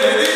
네. 네.